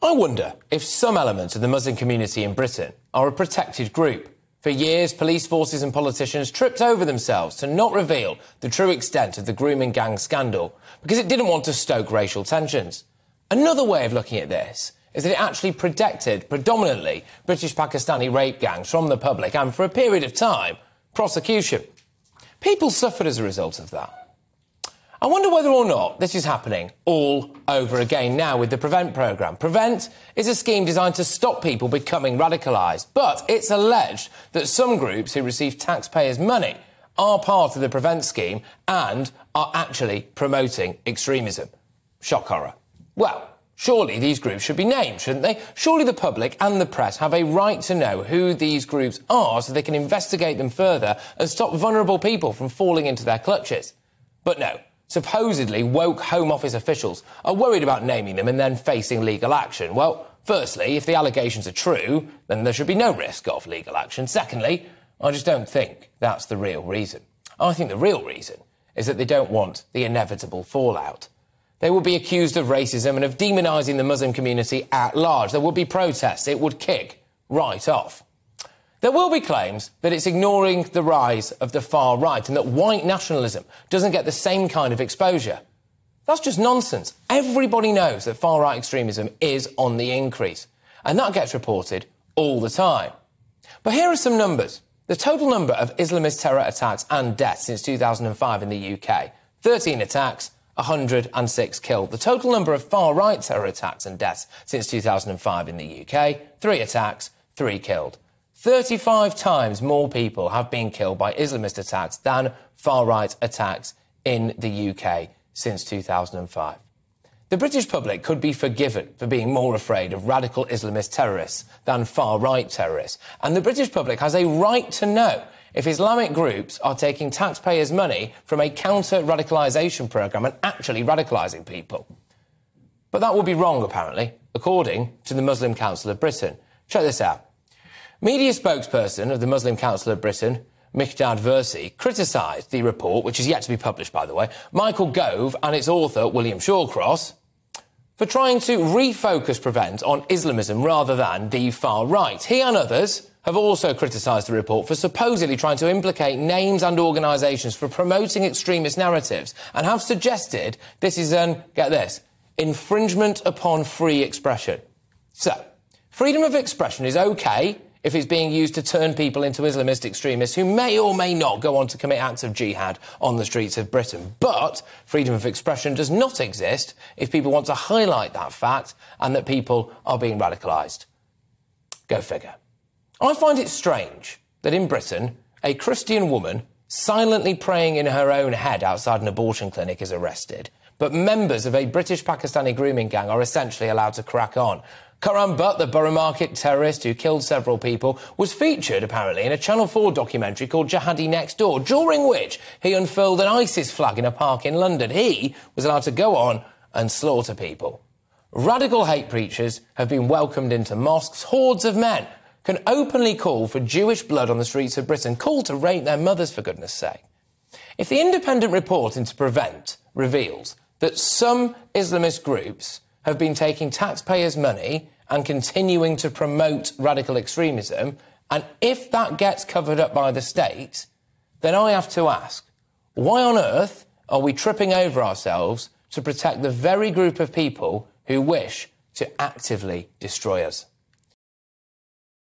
I wonder if some elements of the Muslim community in Britain are a protected group. For years, police forces and politicians tripped over themselves to not reveal the true extent of the grooming gang scandal because it didn't want to stoke racial tensions. Another way of looking at this is that it actually protected predominantly British Pakistani rape gangs from the public and, for a period of time, prosecution. People suffered as a result of that. I wonder whether or not this is happening all over again now with the Prevent programme. Prevent is a scheme designed to stop people becoming radicalised, but it's alleged that some groups who receive taxpayers' money are part of the Prevent scheme and are actually promoting extremism. Shock horror. Well, surely these groups should be named, shouldn't they? Surely the public and the press have a right to know who these groups are so they can investigate them further and stop vulnerable people from falling into their clutches. But no supposedly woke Home Office officials are worried about naming them and then facing legal action. Well, firstly, if the allegations are true, then there should be no risk of legal action. Secondly, I just don't think that's the real reason. I think the real reason is that they don't want the inevitable fallout. They would be accused of racism and of demonising the Muslim community at large. There would be protests. It would kick right off. There will be claims that it's ignoring the rise of the far right and that white nationalism doesn't get the same kind of exposure. That's just nonsense. Everybody knows that far right extremism is on the increase, and that gets reported all the time. But here are some numbers. The total number of Islamist terror attacks and deaths since 2005 in the UK 13 attacks, 106 killed. The total number of far right terror attacks and deaths since 2005 in the UK 3 attacks, 3 killed. 35 times more people have been killed by Islamist attacks than far right attacks in the UK since 2005. The British public could be forgiven for being more afraid of radical Islamist terrorists than far right terrorists. And the British public has a right to know if Islamic groups are taking taxpayers' money from a counter radicalisation programme and actually radicalising people. But that would be wrong, apparently, according to the Muslim Council of Britain. Check this out. Media spokesperson of the Muslim Council of Britain, Miqdad Versi, criticised the report, which is yet to be published, by the way, Michael Gove and its author, William Shawcross, for trying to refocus Prevent on Islamism rather than the far right. He and others have also criticised the report for supposedly trying to implicate names and organisations for promoting extremist narratives and have suggested this is an, get this, infringement upon free expression. So, freedom of expression is okay if it's being used to turn people into Islamist extremists who may or may not go on to commit acts of jihad on the streets of Britain. But freedom of expression does not exist if people want to highlight that fact and that people are being radicalised. Go figure. I find it strange that in Britain, a Christian woman silently praying in her own head outside an abortion clinic is arrested, but members of a British Pakistani grooming gang are essentially allowed to crack on. Khuram Butt, the Borough Market terrorist who killed several people, was featured apparently in a Channel 4 documentary called Jihadi Next Door, during which he unfurled an ISIS flag in a park in London. He was allowed to go on and slaughter people. Radical hate preachers have been welcomed into mosques. Hordes of men can openly call for Jewish blood on the streets of Britain, call to rape their mothers, for goodness sake. If the independent report into Prevent reveals that some Islamist groups have been taking taxpayers' money and continuing to promote radical extremism. And if that gets covered up by the state, then I have to ask, why on earth are we tripping over ourselves to protect the very group of people who wish to actively destroy us?